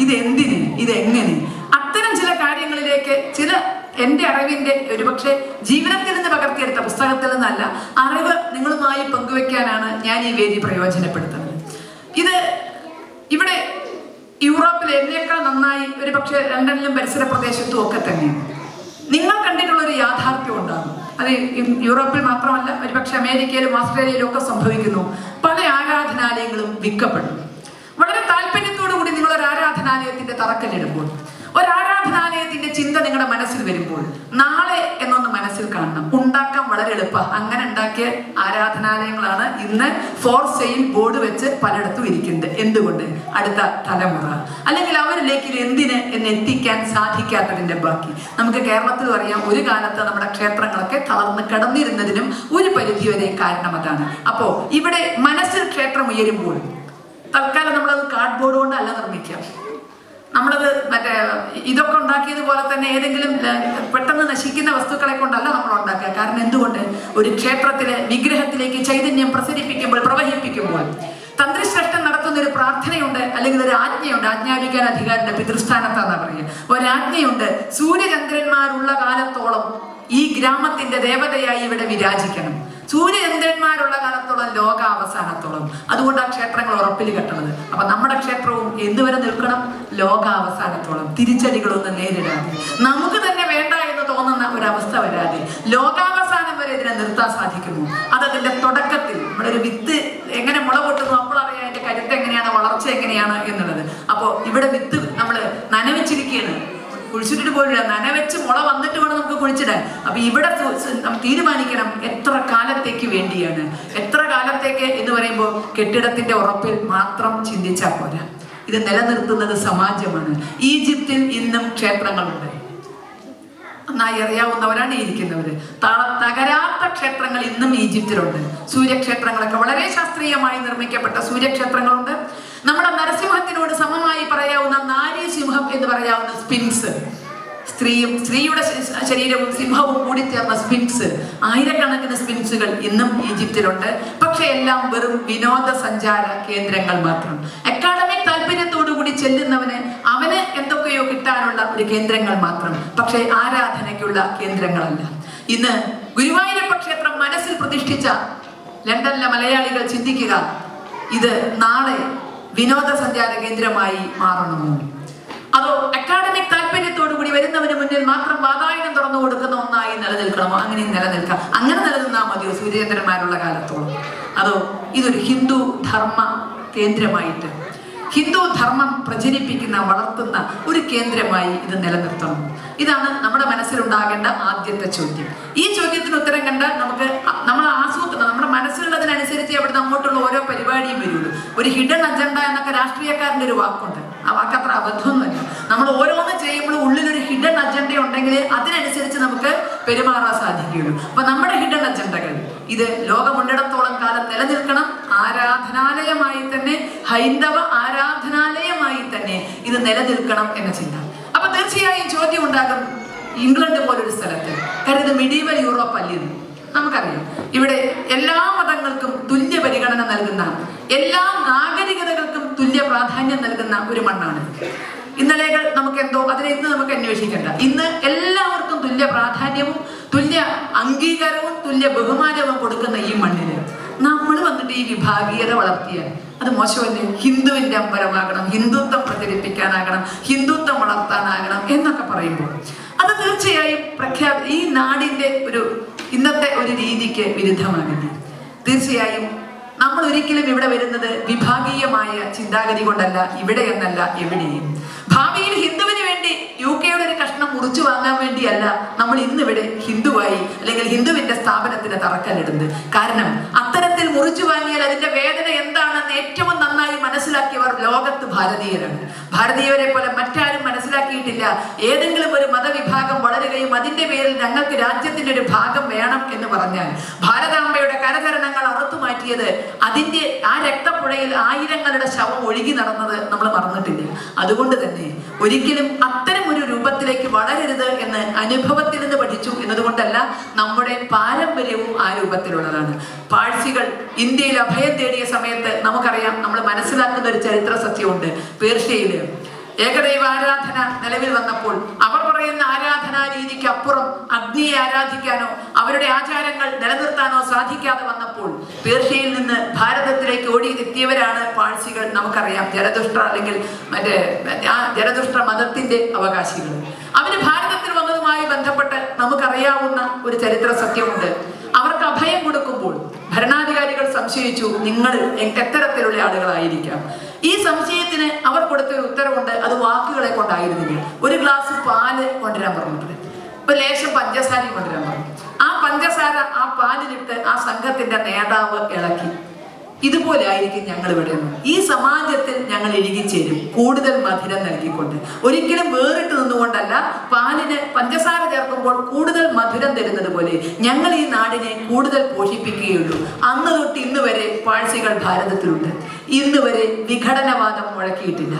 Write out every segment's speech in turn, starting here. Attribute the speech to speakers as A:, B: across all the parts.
A: ഇതെന്തിന്? ഇതെങ്ങനെ? അത്തരം ചില കാര്യങ്ങളിലേക്ക് ചില എന്റെ അറിവിന്റെ ഒരുപക്ഷെ ജീവിതത്തിൽ നിന്ന് പകർത്തിയെടുത്ത പുസ്തകത്തിൽ നിന്നല്ല അറിവ് നിങ്ങളുമായി പങ്കുവെക്കാനാണ് ഞാൻ ഈ വേദി പ്രയോജനപ്പെടുത്തുന്നത്. ഇത് ഇവിടെ യൂറോപ്പിൽ എന്നേക്കാൾ നന്നായി ഒരു പക്ഷേ ലണ്ടനിലും പരിസര പ്രദേശത്തും ഒക്കെ തന്നെ നിങ്ങൾ കണ്ടിട്ടുള്ള ഒരു യാഥാർത്ഥ്യം ഉണ്ടാകും. അത് യൂറോപ്പിൽ മാത്രമല്ല ഒരുപക്ഷെ അമേരിക്കയിലും ഓസ്ട്രേലിയയിലും ഒക്കെ സംഭവിക്കുന്നു. പല ആരാധനാലയങ്ങളും വിൽക്കപ്പെടും വളരെ താല്പര്യത്തോടു കൂടി നിങ്ങൾ ഒരു ആരാധനാലയത്തിന്റെ തറക്കല്ലിടുമ്പോൾ ഒരു ആരാധനാലയത്തിന്റെ ചിന്ത നിങ്ങളുടെ മനസ്സിൽ വരുമ്പോൾ നാളെ എന്നൊന്ന് മനസ്സിൽ കാണണം. ഉണ്ടാക്കാൻ വളരെ എളുപ്പം. അങ്ങനെ ഉണ്ടാക്കിയ ആരാധനാലയങ്ങളാണ് ഇന്ന് ഫോർ സെയിൽ ബോർഡ് വെച്ച് പലയിടത്തും ഇരിക്കുന്നത്. എന്തുകൊണ്ട്? അടുത്ത തലമുറ. അല്ലെങ്കിൽ അവരിലേക്ക് എന്തിന് എന്ന് എത്തിക്കാൻ സാധിക്കാത്തതിന്റെ ബാക്കി. നമുക്ക് കേരളത്തിൽ അറിയാം ഒരു കാലത്ത് നമ്മുടെ ക്ഷേത്രങ്ങളൊക്കെ തളർന്ന് കിടന്നിരുന്നതിനും ഒരു പരിധി വരെ കാരണം അതാണ്. അപ്പോ ഇവിടെ മനസ്സിൽ ക്ഷേത്രം ഉയരുമ്പോൾ തൽക്കാലം നമ്മളത് കാർഡ്ബോർഡ് കൊണ്ടല്ല നിർമ്മിക്കുക നമ്മളത് മറ്റേ ഇതൊക്കെ ഉണ്ടാക്കിയതുപോലെ തന്നെ ഏതെങ്കിലും പെട്ടെന്ന് നശിക്കുന്ന വസ്തുക്കളെ കൊണ്ടല്ല നമ്മൾ ഉണ്ടാക്കുക. കാരണം എന്തുകൊണ്ട്? ഒരു ക്ഷേത്രത്തിലെ വിഗ്രഹത്തിലേക്ക് ചൈതന്യം പ്രസരിപ്പിക്കുമ്പോൾ പ്രവഹിപ്പിക്കുമ്പോൾ. നടത്തുന്ന ഒരു പ്രാർത്ഥനയുണ്ട് അല്ലെങ്കിൽ ഒരു ആജ്ഞയുണ്ട്. ആജ്ഞാപിക്കാൻ അധികാരന്റെ പിതൃസ്ഥാനത്താന്നാ പറയുക. ഒരാജ്ഞയുണ്ട് സൂര്യചന്ദ്രന്മാരുള്ള കാലത്തോളം ഈ ഗ്രാമത്തിന്റെ ദേവതയായി ഇവിടെ വിരാജിക്കണം. സൂര്യചന്ദ്രന്മാരുള്ള കാലത്തോളം ലോകാവസാനത്തോളം. അതുകൊണ്ട് ആ ക്ഷേത്രങ്ങൾ ഉറപ്പിൽ കെട്ടണത്. അപ്പൊ നമ്മുടെ ക്ഷേത്രവും എന്തുവരെ നിൽക്കണം? ലോക അവസാനത്തോളം തിരിച്ചടികളൊന്നും നേരിടാതെ. നമുക്ക് തന്നെ വേണ്ട എന്ന് തോന്നുന്ന ഒരവസ്ഥ വരാതെ ലോകാവസാനം വരെ ഇതിനെ നിർത്താൻ സാധിക്കുന്നു അതതിന്റെ തുടക്കത്തിൽ. നമ്മുടെ ഒരു വിത്ത് എങ്ങനെ മുള പൊട്ടുന്നു അപ്പോൾ അറിയാം അതിന്റെ കരുത്ത് എങ്ങനെയാണ് വളർച്ച എങ്ങനെയാണ് എന്നുള്ളത്. അപ്പോൾ ഇവിടെ വിത്ത് നമ്മൾ നനവെച്ചിരിക്കുകയാണ് കുഴിച്ചിട്ടിട്ട് പോലില്ല നനവെച്ച് മുള വന്നിട്ട് വേണം നമുക്ക് കുഴിച്ചിടാൻ. അപ്പൊ ഇവിടെ തീരുമാനിക്കണം എത്ര കാലത്തേക്ക് വേണ്ടിയാണ്. എത്ര കാലത്തേക്ക് എന്ന് പറയുമ്പോൾ കെട്ടിടത്തിന്റെ ഉറപ്പിൽ മാത്രം ചിന്തിച്ചാൽ പോരാ. ഇത് നിലനിർത്തുന്നത് സമാജമാണ്. ഈജിപ്തിൽ ഇന്നും ക്ഷേത്രങ്ങളുണ്ട്. നന്നായി അറിയാവുന്നവരാണ് ഇരിക്കുന്നവര്. താള തകരാത്ത ക്ഷേത്രങ്ങൾ ഇന്നും ഈജിപ്തിലുണ്ട്. സൂര്യക്ഷേത്രങ്ങളൊക്കെ വളരെ ശാസ്ത്രീയമായി നിർമ്മിക്കപ്പെട്ട സൂര്യക്ഷേത്രങ്ങളുണ്ട്. നമ്മുടെ നരസിംഹത്തിനോട് സമമായി പറയാവുന്ന നാരി സിംഹം എന്ന് പറയാവുന്ന സ്പിൻസ് സ്ത്രീയും സ്ത്രീയുടെ ശരീരവും സിംഹവും കൂടി ചേർന്ന സ്പിൻസ് ആയിരക്കണക്കിന് സ്പിൻസുകൾ ഇന്നും ഈജിപ്തിലുണ്ട്. പക്ഷെ എല്ലാം വെറും വിനോദസഞ്ചാര കേന്ദ്രങ്ങൾ മാത്രം. അക്കാഡമിക് താല്പര്യത്തോടു കൂടി ചെല്ലുന്നവന് അവന് എന്തൊക്കെയോ കിട്ടാനുള്ള ഒരു കേന്ദ്രങ്ങൾ മാത്രം. പക്ഷെ ആരാധനയ്ക്കുള്ള കേന്ദ്രങ്ങളല്ല. ഇന്ന് ഗുരുവായൂരപ്പ ക്ഷേത്രം മനസ്സിൽ പ്രതിഷ്ഠിച്ച ലണ്ടനിലെ മലയാളികൾ ചിന്തിക്കുക ഇത് നാളെ വിനോദസഞ്ചാര കേന്ദ്രമായി മാറണമോ? അതോ അക്കാഡമിക് താല്പര്യത്തോടു കൂടി വരുന്നവന് മുന്നിൽ മാത്രം വാതായനം തുറന്നു കൊടുക്കുന്ന ഒന്നായി നിലനിൽക്കണമോ? അങ്ങനെ നിലനിൽക്കാം. അങ്ങനെ നിലനിന്നാൽ മതിയോ സൂര്യചന്ദ്രന്മാരുള്ള കാലത്തോളം? അതോ ഇതൊരു ഹിന്ദു ധർമ്മ കേന്ദ്രമായിട്ട്? ഹിന്ദു ധർമ്മം പ്രചരിപ്പിക്കുന്ന വളർത്തുന്ന ഒരു കേന്ദ്രമായി ഇത് നിലനിർത്തണം. ഇതാണ് നമ്മുടെ മനസ്സിലുണ്ടാകേണ്ട ആദ്യത്തെ ചോദ്യം. ഈ ചോദ്യത്തിന് ഉത്തരം കണ്ടാൽ നമുക്ക് അ- നമ്മൾ ആസൂത്രണം നമ്മുടെ മനസ്സിലുള്ളതിനനുസരിച്ച് അവിടുന്ന് അങ്ങോട്ടുള്ള ഓരോ പരിപാടിയും വരുള്ളൂ. ഒരു ഹിഡൻ അജണ്ട എന്നൊക്കെ രാഷ്ട്രീയക്കാരന്റെ ഒരു വാക്കുണ്ട്. ആ വാക്ക് അത്ര അബദ്ധമൊന്നുമല്ല. നമ്മൾ ഓരോന്ന് ചെയ്യുമ്പോൾ ഉള്ളിലൊരു ഹിഡൻ അജണ്ട ഉണ്ടെങ്കിൽ അതിനനുസരിച്ച് നമുക്ക് പെരുമാറാൻ സാധിക്കുകയുള്ളൂ. അപ്പൊ നമ്മുടെ ഹിഡൻ അജണ്ടകൾ ഇത് ലോകമുണ്ടിടത്തോളം കാലം നിലനിൽക്കണം. ആരാധനാലയമായി തന്നെ ഹൈന്ദവ ആരാധനാലയമായി തന്നെ ഇത് നിലനിൽക്കണം എന്ന ചിന്ത. അപ്പൊ തീർച്ചയായും ചോദ്യം ഉണ്ടാകും ഇംഗ്ലണ്ട് പോലൊരു സ്ഥലത്ത്. കാര്യം ഇത് മിഡീവൽ യൂറോപ്പ് അല്ലിത് നമുക്കറിയാം. ഇവിടെ എല്ലാ മതങ്ങൾക്കും തുല്യ പരിഗണന നൽകുന്ന എല്ലാ നാഗരികതകൾക്കും തുല്യ പ്രാധാന്യം നൽകുന്ന ഒരു മണ്ണാണ്. ഇന്നലെകൾ നമുക്ക് എന്തോ അതിനെ ഇന്ന് നമുക്ക് അന്വേഷിക്കേണ്ട. ഇന്ന് എല്ലാവർക്കും തുല്യ പ്രാധാന്യവും തുല്യ അംഗീകാരവും തുല്യ ബഹുമാനവും കൊടുക്കുന്ന ഈ മണ്ണിന് നമ്മൾ വന്നിട്ട് ഈ വിഭാഗീയത വളർത്തിയാൽ അത് മോശമല്ലേ? ഹിന്ദുവിന്റെ അമ്പലമാകണം ഹിന്ദുത്വം പ്രചരിപ്പിക്കാനാകണം ഹിന്ദുത്വം വളർത്താനാകണം എന്നൊക്കെ പറയുമ്പോൾ അത് തീർച്ചയായും പ്രഖ്യാപി ഈ നാടിന്റെ ഒരു ഇന്നത്തെ ഒരു രീതിക്ക് വിരുദ്ധമാകില്ല തീർച്ചയായും നമ്മൾ ഒരിക്കലും ഇവിടെ വരുന്നത് വിഭാഗീയമായ ചിന്താഗതി കൊണ്ടല്ല ഇവിടെ എന്നല്ല എവിടെയും. ഭാവിയിൽ ഹിന്ദുവിന് വേണ്ടി യു കെയുടെ ഒരു കഷ്ണം മുറിച്ചു വാങ്ങാൻ വേണ്ടിയല്ല നമ്മൾ ഇന്നിവിടെ ഹിന്ദുവായി അല്ലെങ്കിൽ ഹിന്ദുവിന്റെ സ്ഥാപനത്തിന് തറക്കല്ലിടുന്നത് കാരണം അത്തരത്തിൽ മുറിച്ചു വാങ്ങിയാൽ അതിന്റെ വേദന എന്താണെന്ന് ഏറ്റവും നന്നായി മനസ്സിലാക്കിയവർ ലോകത്ത് ഭാരതീയരാണ്. ഭാരതീയരെ പോലെ മറ്റാരും മനസ്സിലാക്കിയിട്ടില്ല. ഏതെങ്കിലും ഒരു മതവിഭാഗം വളരുകയും അതിന്റെ പേരിൽ ഞങ്ങൾക്ക് രാജ്യത്തിന്റെ ഒരു ഭാഗം വേണം എന്ന് പറഞ്ഞാൽ ഭാരതാംബയുടെ കരതരണങ്ങൾ അറുത്തു മാറ്റിയത് അതിന്റെ ആ രക്തപ്പുഴയിൽ ആയിരങ്ങളുടെ ശവം ഒഴുകി നടന്നത് നമ്മൾ മറന്നിട്ടില്ല. അതുകൊണ്ട് തന്നെ ഒരിക്കലും അത്തരം ഒരു രൂപത്തിലേക്ക് വളരരുത് എന്ന് അനുഭവത്തിൽ നിന്ന് പഠിച്ചു എന്നതുകൊണ്ടല്ല നമ്മുടെ പാരമ്പര്യവും ആ രൂപത്തിലുള്ളതാണ്. പാഴ്സികൾ ഇന്ത്യയിൽ അഭയം തേടിയ സമയത്ത് നമുക്കറിയാം നമ്മൾ മനസ്സിലാക്കുന്ന ഒരു ചരിത്ര സത്യമുണ്ട്. പേർഷ്യയിൽ ഏകദൈവ ആരാധന നിലവിൽ വന്നപ്പോൾ അവർ പറയുന്ന ആരാധനാ രീതിക്ക് അപ്പുറം അഗ്നിയെ ആരാധിക്കാനോ അവരുടെ ആചാരങ്ങൾ നിലനിർത്താനോ സാധിക്കാതെ വന്നപ്പോൾ പേർഷ്യയിൽ നിന്ന് ഭാരതത്തിലേക്ക് ഓടി എത്തിയവരാണ് പാഴ്സികൾ. നമുക്കറിയാം ജലദുഷ്ട അല്ലെങ്കിൽ മറ്റേ ആ ജലദുഷ്ട മതത്തിന്റെ അവകാശികൾ. അവർ ഭാരതത്തിൽ വന്നതുമായി ബന്ധപ്പെട്ട് നമുക്കറിയാവുന്ന ഒരു ചരിത്ര സത്യമുണ്ട്. അവർക്ക് അഭയം കൊടുക്കുമ്പോൾ ഭരണാധികാരികൾ സംശയിച്ചു നിങ്ങൾ എത്തരത്തിലുള്ള ആളുകളായിരിക്കാം. ഈ സംശയത്തിന് അവർ കൊടുത്ത ഒരു ഉത്തരവുണ്ട്. അത് വാക്കുകളെ കൊണ്ടായിരുന്നില്ല. ഒരു ഗ്ലാസ് പാൽ കൊണ്ടുവരാൻ പറഞ്ഞിട്ടുണ്ട്. ഒരു ലേശം പഞ്ചസാരയും കൊണ്ടുവരാൻ പറഞ്ഞു. ആ പഞ്ചസാര ആ പാലിലിട്ട് ആ സംഘത്തിന്റെ നേതാവ് ഇളക്കി. ഇതുപോലെ ആയിരിക്കും ഞങ്ങൾ ഇവിടെ ഈ സമാജത്തിൽ ഞങ്ങൾ ഇഴുകിച്ചേരും കൂടുതൽ മധുരം നൽകിക്കൊണ്ട്. ഒരിക്കലും വേറിട്ട് നിന്നുകൊണ്ടല്ല പാലിന് പഞ്ചസാര ചേർക്കുമ്പോൾ കൂടുതൽ മധുരം തരുന്നത് പോലെ ഞങ്ങൾ ഈ നാടിനെ കൂടുതൽ പോഷിപ്പിക്കുകയുള്ളൂ. അന്ന് തൊട്ട് ഇന്ന് വരെ പാഴ്സികൾ ഭാരതത്തിലുണ്ട്. ഇന്ന് വരെ വിഘടനവാദം മുഴക്കിയിട്ടില്ല.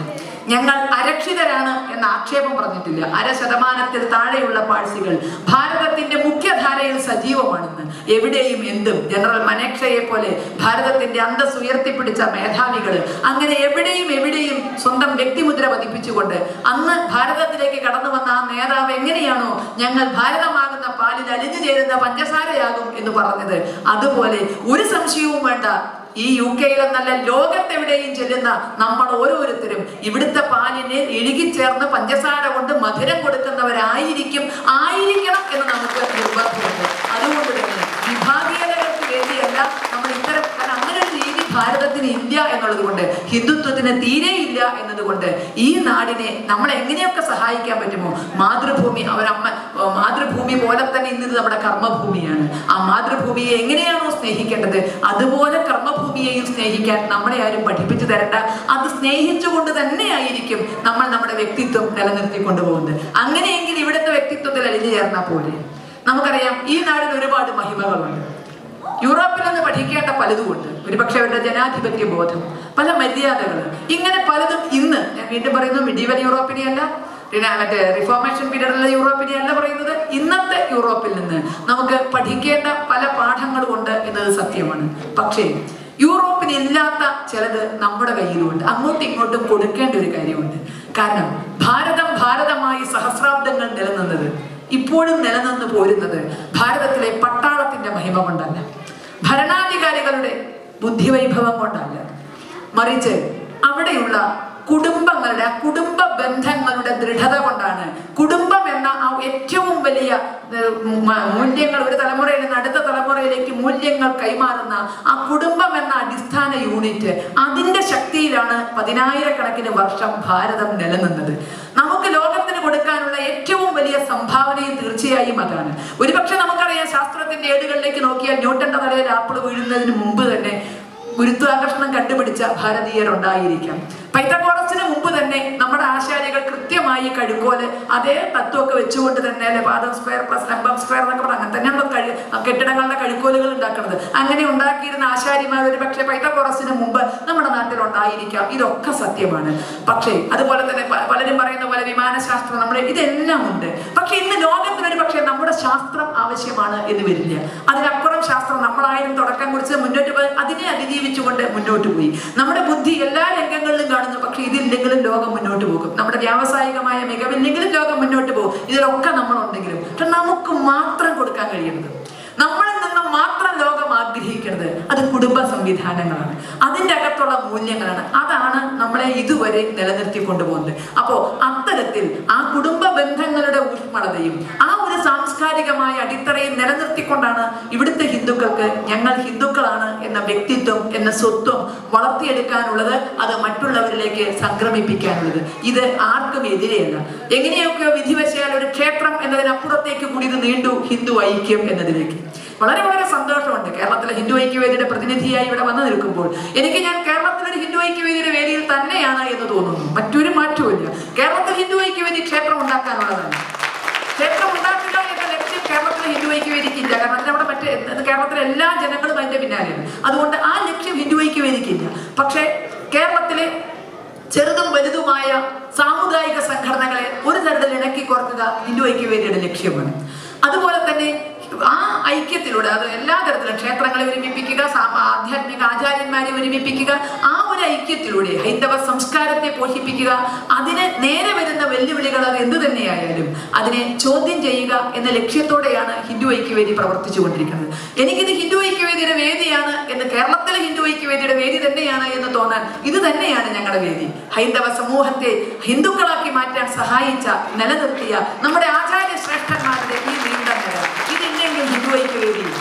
A: ഞങ്ങൾ അരക്ഷിതരാണ് എന്ന ആക്ഷേപം പറഞ്ഞിട്ടില്ല. അര ശതമാനത്തിൽ താഴെയുള്ള പാഴ്സികൾ ഭാരതത്തിന്റെ മുഖ്യധാരയിൽ സജീവമാണെന്ന്. എവിടെയും എന്തും. ജനറൽ മനേക്ഷയെ പോലെ ഭാരതത്തിന്റെ അന്തസ് ഉയർത്തിപ്പിടിച്ച മേധാവികൾ അങ്ങനെ എവിടെയും എവിടെയും സ്വന്തം വ്യക്തിമുദ്ര പതിപ്പിച്ചുകൊണ്ട് അന്ന് ഭാരതത്തിലേക്ക് കടന്നു വന്ന ആ നേതാവ് എങ്ങനെയാണോ ഞങ്ങൾ ഭാരതമാകുന്ന പാലിൽ അലിഞ്ഞു ചേരുന്ന പഞ്ചസാരയാകും എന്ന് പറഞ്ഞത്. അതുപോലെ ഒരു സംശയവും വേണ്ട. ഈ യു കെയിൽ എന്നല്ല ലോകത്തെവിടെയും ചെല്ലുന്ന നമ്മൾ ഓരോരുത്തരും ഇവിടുത്തെ പാലിനെ ഇഴുകിച്ചേർന്ന് പഞ്ചസാര കൊണ്ട് മധുരം കൊടുക്കുന്നവരായിരിക്കും ആയിരിക്കണം എന്ന് നമുക്ക് നിർബന്ധമുണ്ട്. അതുകൊണ്ട് തന്നെ വിഭാഗീയതകൾക്ക് വേണ്ടിയല്ല നമ്മൾ ഇത്തരം കാരണം അങ്ങനെ ഒരു രീതി ഭാരതത്തിന് ഇല്ല എന്നുള്ളത് കൊണ്ട് ഹിന്ദുത്വത്തിന് തീരെ ഇല്ല എന്നതുകൊണ്ട് ഈ നാടിനെ നമ്മൾ എങ്ങനെയൊക്കെ സഹായിക്കാൻ പറ്റുമോ? മാതൃഭൂമി അവരമ്മ മാതൃഭൂമി പോലെ തന്നെ ഇന്ന് നമ്മുടെ കർമ്മഭൂമിയാണ്. ആ മാതൃഭൂമിയെ എങ്ങനെയാണോ സ്നേഹിക്കേണ്ടത് അതുപോലെ കർമ്മഭൂമിയെയും സ്നേഹിക്കാൻ നമ്മളെ ആരും പഠിപ്പിച്ചു തരണ്ട. അത് സ്നേഹിച്ചുകൊണ്ട് തന്നെയായിരിക്കും നമ്മൾ നമ്മുടെ വ്യക്തിത്വം നിലനിർത്തി കൊണ്ടുപോകുന്നത്. അങ്ങനെയെങ്കിൽ ഇവിടുത്തെ വ്യക്തിത്വത്തിൽ അലിഞ്ഞു ചേർന്നാൽ പോലെ നമുക്കറിയാം ഈ നാടിന് ഒരുപാട് മഹിമകളുണ്ട്. യൂറോപ്പിൽ നിന്ന് പഠിക്കേണ്ട പലതുമുണ്ട്. ഒരുപക്ഷെ അവരുടെ ജനാധിപത്യ ബോധം പല മര്യാദകൾ ഇങ്ങനെ പലതും ഇന്ന് ഞാൻ വീണ്ടും പറയുന്നു മിഡീവൽ യൂറോപ്പിനെ അല്ല പിന്നെ മറ്റേ റിഫോർമേഷൻ പീരീഡിലുള്ള യൂറോപ്പിനെ അല്ല പറയുന്നത് ഇന്നത്തെ യൂറോപ്പിൽ നിന്ന് നമുക്ക് പഠിക്കേണ്ട പല പാഠങ്ങളും ഉണ്ട് എന്നത് സത്യമാണ്. പക്ഷേ യൂറോപ്പിന് ഇല്ലാത്ത ചിലത് നമ്മുടെ കയ്യിലുണ്ട്. അങ്ങോട്ടും ഇങ്ങോട്ടും കൊടുക്കേണ്ട ഒരു കാര്യമുണ്ട്. കാരണം ഭാരതം ഭാരതമായി സഹസ്രാബ്ദങ്ങൾ നിലനിന്നത് ഇപ്പോഴും നിലനിന്ന് പോരുന്നത് ഭാരതത്തിലെ പട്ടാളത്തിന്റെ മഹിമ കൊണ്ടല്ല. ഭരണാധികാരികളുടെ ബുദ്ധിവൈഭവം കൊണ്ടല്ല. മറിച്ച് അവിടെയുള്ള കുടുംബങ്ങളുടെ ആ കുടുംബ ബന്ധങ്ങളുടെ ദൃഢത കൊണ്ടാണ്. കുടുംബം എന്ന ആ ഏറ്റവും വലിയ മൂല്യങ്ങൾ ഒരു തലമുറയിൽ നിന്ന് അടുത്ത തലമുറയിലേക്ക് മൂല്യങ്ങൾ കൈമാറുന്ന ആ കുടുംബം എന്ന അടിസ്ഥാന യൂണിറ്റ് അതിന്റെ ശക്തിയിലാണ് പതിനായിരക്കണക്കിന് വർഷം ഭാരതം നിലനിന്നത്. നമുക്ക് ലോകത്തിന് കൊടുക്കാനുള്ള ഏറ്റവും വലിയ സംഭാവനയും തീർച്ചയായും അതാണ്. ഒരുപക്ഷെ നമുക്കറിയാം ശാസ്ത്രത്തിന്റെ ഏടുകളിലേക്ക് നോക്കിയാൽ ന്യൂട്ടന്റെ തലയിൽ ആപ്പിൾ വീഴുന്നതിന് മുമ്പ് തന്നെ ഗുരുത്വാകർഷണം കണ്ടുപിടിച്ച ഭാരതീയർ ഉണ്ടായിരിക്കാം പൈത്തഗോറസിന് മുമ്പ് തന്നെ നമ്മുടെ ആശാരികൾ കൃത്യമായി കഴുക്കോൽ അതേ തത്വമൊക്കെ വെച്ചുകൊണ്ട് തന്നെ അല്ലെ പാദം സ്ക്വയർ പ്ലസ് ലംബം സ്ക്വയർ എന്നൊക്കെ പറഞ്ഞ. അങ്ങനെ തന്നെയാണ് കഴി കെട്ടിടങ്ങളുടെ കഴുക്കോലുകൾ ഉണ്ടാക്കുന്നത്. അങ്ങനെ ഉണ്ടാക്കിയിരുന്ന ആശാരിമാർ ഒരു പക്ഷേ പൈത്തഗോറസിന് മുമ്പ് നമ്മുടെ ഉണ്ടായിരിക്കാം ഇതൊക്കെ സത്യമാണ്. പക്ഷേ അതുപോലെ തന്നെ പലരും പറയുന്ന പോലെ വിമാനശാസ്ത്രം നമ്മുടെ ഇതെല്ലാം ഉണ്ട്. പക്ഷെ ഇന്ന് ലോകത്തിന് ഒരു പക്ഷേ നമ്മുടെ ശാസ്ത്രം ആവശ്യമാണ് എന്ന് വരില്ല. അതിനപ്പുറം ശാസ്ത്രം നമ്മളായാലും തുടക്കം കുറിച്ച് മുന്നോട്ട് പോയി അതിനെ അതിജീവിച്ചുകൊണ്ട് മുന്നോട്ട് പോയി. നമ്മുടെ ബുദ്ധി എല്ലാ രംഗങ്ങളിലും കാണുന്നു. പക്ഷെ ഇതില്ലെങ്കിലും ലോകം മുന്നോട്ട് പോകും. നമ്മുടെ വ്യാവസായികമായ മികവില്ലെങ്കിലും ലോകം മുന്നോട്ട് പോകും. ഇതിലൊക്കെ നമ്മളുണ്ടെങ്കിലും. പക്ഷെ നമുക്ക് മാത്രം കൊടുക്കാൻ കഴിയുന്നത് നമ്മളിൽ നിന്ന് മാത്രം ആഗ്രഹിക്കുന്നത് അത് കുടുംബ സംവിധാനങ്ങളാണ്. അതിന്റെ അകത്തുള്ള മൂല്യങ്ങളാണ്. അതാണ് നമ്മളെ ഇതുവരെ നിലനിർത്തി കൊണ്ടുപോകുന്നത്. അപ്പോൾ അത്തരത്തിൽ ആ കുടുംബ ബന്ധങ്ങളുടെ ഊഷ്മളതയും ആ ഒരു സാംസ്കാരികമായ അടിത്തറയും നിലനിർത്തിക്കൊണ്ടാണ് ഇവിടുത്തെ ഹിന്ദുക്കൾക്ക് ഞങ്ങൾ ഹിന്ദുക്കളാണ് എന്ന വ്യക്തിത്വം എന്ന സ്വത്വം വളർത്തിയെടുക്കാനുള്ളത് അത് മറ്റുള്ളവരിലേക്ക് സംക്രമിപ്പിക്കാനുള്ളത്. ഇത് ആർക്കും എതിരെയല്ല. എങ്ങനെയൊക്കെയോ വിധിവശയാൽ ഒരു ക്ഷേത്രം എന്നതിനപ്പുറത്തേക്ക് കൂടി ഇത് നീണ്ടു ഹിന്ദു ഐക്യം എന്നതിലേക്ക്. വളരെ വളരെ സന്തോഷമുണ്ട്. കേരളത്തിലെ ഹിന്ദു ഐക്യവേദിയുടെ പ്രതിനിധിയായി ഇവിടെ വന്നു നിൽക്കുമ്പോൾ എനിക്ക് ഞാൻ കേരളത്തിലെ ഒരു ഹിന്ദു ഐക്യവേദിയുടെ വേദിയിൽ തന്നെയാണ് എന്ന് തോന്നുന്നു. മറ്റൊരു മാറ്റവുമില്ല. കേരളത്തിൽ ഹിന്ദു ഐക്യവേദി ക്ഷേത്രം ഉണ്ടാക്കാനുള്ളതാണ്. ക്ഷേത്രം ഉണ്ടാക്കുക എന്ന ലക്ഷ്യം കേരളത്തിലെ ഹിന്ദു ഐക്യവേദിക്കില്ല കാരണം അതിനവിടെ മറ്റേ കേരളത്തിലെ എല്ലാ ജനങ്ങളും അതിന്റെ പിന്നാലെയാണ്. അതുകൊണ്ട് ആ ലക്ഷ്യം ഹിന്ദു ഐക്യവേദിക്കില്ല പക്ഷേ കേരളത്തിലെ ചെറുതും വലുതുമായ സാമുദായിക സംഘടനകളെ ഒരു തരത്തിൽ ഇണക്കി കുറക്കുക ഹിന്ദു ഐക്യവേദിയുടെ ലക്ഷ്യമാണ്. അതുപോലെ തന്നെ ആ ഐക്യത്തിലൂടെ അത് എല്ലാ തരത്തിലും ക്ഷേത്രങ്ങളെ ഒരുമിപ്പിക്കുക ആധ്യാത്മിക ആചാര്യന്മാരെ ഒരുമിപ്പിക്കുക ആ ഒരു ഐക്യത്തിലൂടെ ഹൈന്ദവ സംസ്കാരത്തെ പോഷിപ്പിക്കുക അതിന് നേരെ വരുന്ന വെല്ലുവിളികൾ അത് എന്തു തന്നെയായാലും അതിനെ ചോദ്യം ചെയ്യുക എന്ന ലക്ഷ്യത്തോടെയാണ് ഹിന്ദു ഐക്യവേദി പ്രവർത്തിച്ചുകൊണ്ടിരിക്കുന്നത്. എനിക്കിത് ഹിന്ദു ഐക്യവേദിയുടെ വേദിയാണ് എന്ന് കേരളത്തിലെ ഹിന്ദു ഐക്യവേദിയുടെ വേദി തന്നെയാണ് എന്ന് തോന്നാൻ ഇത് തന്നെയാണ് ഞങ്ങളുടെ വേദി. ഹൈന്ദവ സമൂഹത്തെ ഹിന്ദുക്കളാക്കി മാറ്റാൻ സഹായിച്ച നിലനിർത്തിയ നമ്മുടെ ആചാര്യ ശ്രേഷ്ഠന്മാരുടെ Thank you,